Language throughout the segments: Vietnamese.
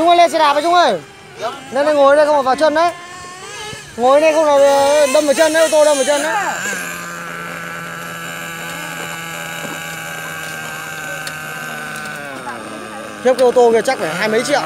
Trung ơi lên xe đạp với Trung ơi. Lên đây ngồi đây không phải vào chân đấy. Ngồi đây không là ờ, đâm vào chân đấy, ô tô đâm vào chân đấy. Khiếp cái ô tô kia chắc phải hai mấy triệu.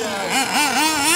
Yeah.